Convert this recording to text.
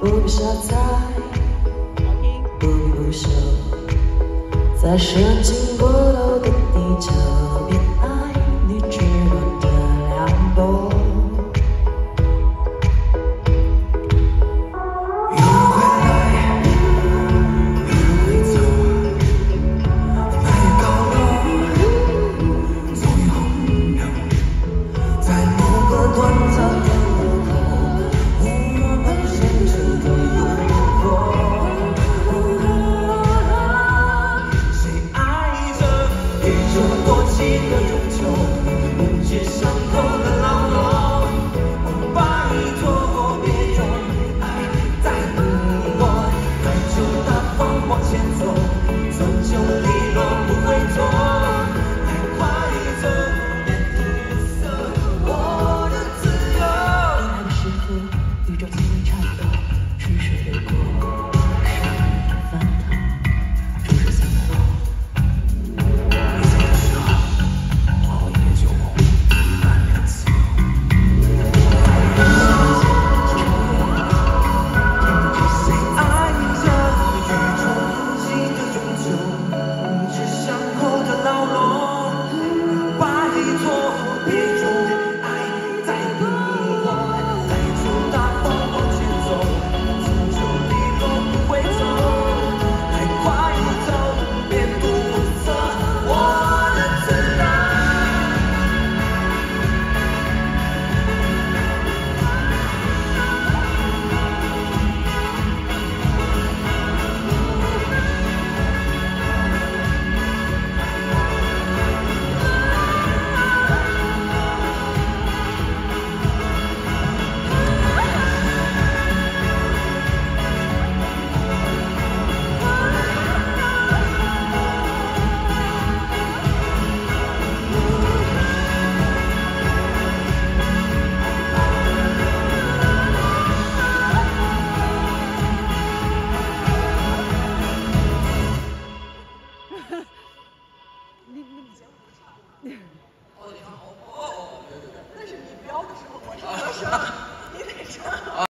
不必瞎猜不必入在深情过度